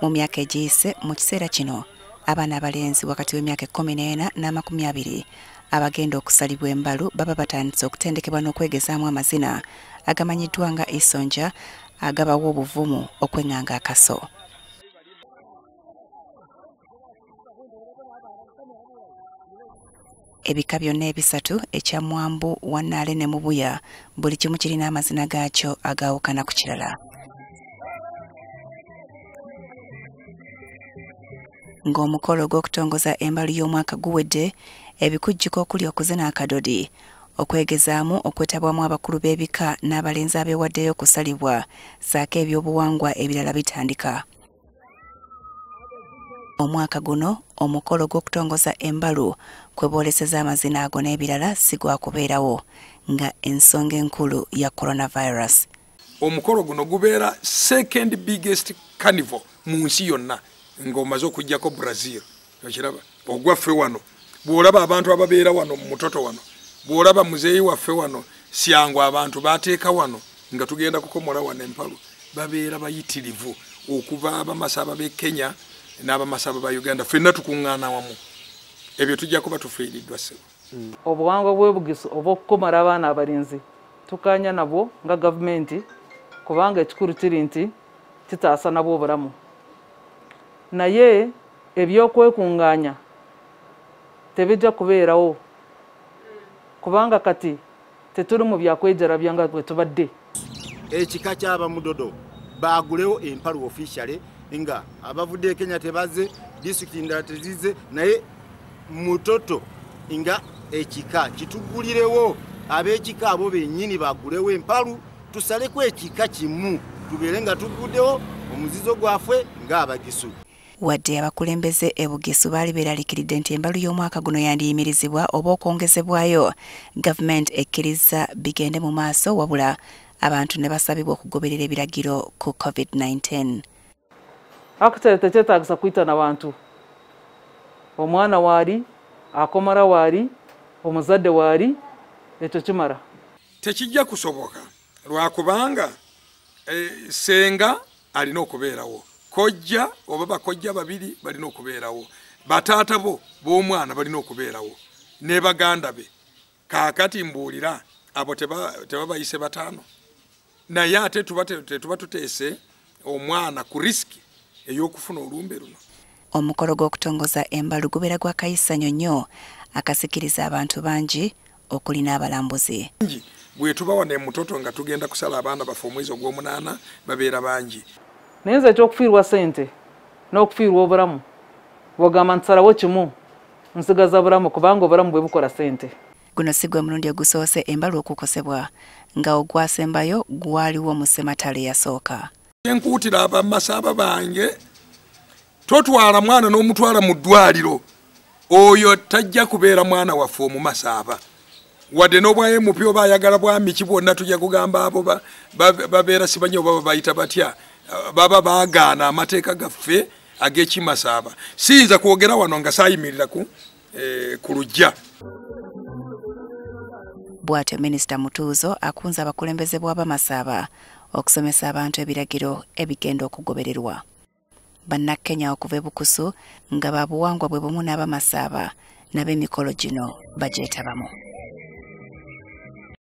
mu myaka egiyise mu kiseera kino abaana abalenzi wakati w'emyaka ekkumi n'ena n'amakumi abiri abagenda okusalibwa embalu baba batandise okutendekebwa n'okwegezaamu amazina agamanyiddwa nga isonja agabawa obuvumu okweŋŋanga akaso. Ebika byonna ebisatu ekya mwambu wannaale ne mubuya buli kimu kirina amazina gaakyo agaawukana ku kirala ng'omukolo gw'okutongoza embalu y'omwaka guwedde ebikujjuko okuli okuzina akadodi okwegezaamu okwetabwamu abakulu b'ebika n'abalenzi abeewaddeyo okusalibwa saako ebyobuwangwa ebirala bitandika. Omwaka guno omukolo gw'okutongoza embalu kwe booleseza amazina ago n'ebirala si gwakubeerawo nga ensonga enkulu ya coronavirus. Omukolo guno gubeera second biggest carnival mu nsi yonna ng'omaze okugjako brazil. Okiraba ogwaffe wano bw'olaba abantu ababeera wano mu mutoto wano bw'olaba muzeeyi waffe wano syangu abantu bateeka wano nga tugenda kukomola wano empalu babeera bayitirivu okuva abamasaba b'e kenya n'abamasaba ba uganda ffenna tukuŋŋaana wamu. Ebyo tujja kuba tufiiriddwa sebo obuwangwa bwebugiso oba okukomala abaana abalinzi tukanya nabwo nga gavumenti kubanga ekikulu kiri nti kitaasa nabwo obulamu naye ebyokwekuŋŋaanya tebijja kubeerawo. Kubanga kati tetuli mu byakwejarabya nga bwe tubadde. Ekika ky'abamudodo bagulewo empalu officiale nga abavudde e kenya tebaze disitulikiti ndala tezize naye mutoto nga ekika kitugulirewo. Ab'ekika abo bennyini bagulewo empalu tusaleko ekika kimu tubeere nga tuguddewo omuzizo gwaffe ng'abagisu wadde abakulembeze e bugisu baali beeraliikiridde nti embalu y'omwaka guno yandiyimirizibwa oba okwongezebwayo. Gavumenti ekkiriza bigende mu maaso wabula abantu ne basabibwa okugoberera ebiragiro ku covid-19 akitale tekyetagisa kuyitana bantu. Omwana waali akomara waali omuzadde waali ekyo kimara tekijja kusoboka. Lwakubanga e, senga alina okubeerawo kojja oba bakojja babiri balina okubeerawo. Bataata bo b'omwana balina okubeerawo. Ne baganda be kaakati mbuulira abo tebabayise teba bataano. Naye ate tuba tetuba tuteese omwana ku risiki ey'okufuna olumbe luno. Omukolo gw'okutongoza embalu gubeera gwa kayisanyo nnyo akasikiriza abantu bangi okuli n'abalambuzi. Bwe tuba wano emutoto nga tugenda kusala abaana baffe omwezi ogw'omunaana babeera bangi naye nze ekyokufiirwa sente n'okufiirwa obulamu bwogamba ntisalawo kimu nsigaza bulamu kubanga obulamu bwe bukola sente guno si gwe mulundi ogusoose embalu okukosebwa nga ogwasembayo gwaliwo mu sematale yasooka. Enkuutira abamasaba bange totwala mwana n'omutwala mu ddwaliro oyo tajja kubeera mwana waffe omumasaaba wadde n'obwaye mupi oba ayagala bwamiki bwonna tujja kugamba abo babeera sibanyi oba babayita batya baba baagaana amateeka gaffe ag'ekimasaaba. Siyinza kwogera wano nga saayimirira ku eh, lujja bw'atyo minisita mutuuzo akunze abakulembeze bw'abamasaaba okusomesa abantu ebiragiro ebigenda okugobererwa. Bannakenya okuva ebukusu nga babuwangwa bwe bumu n'abamasaaba nab'emikolo gino bagyetabamu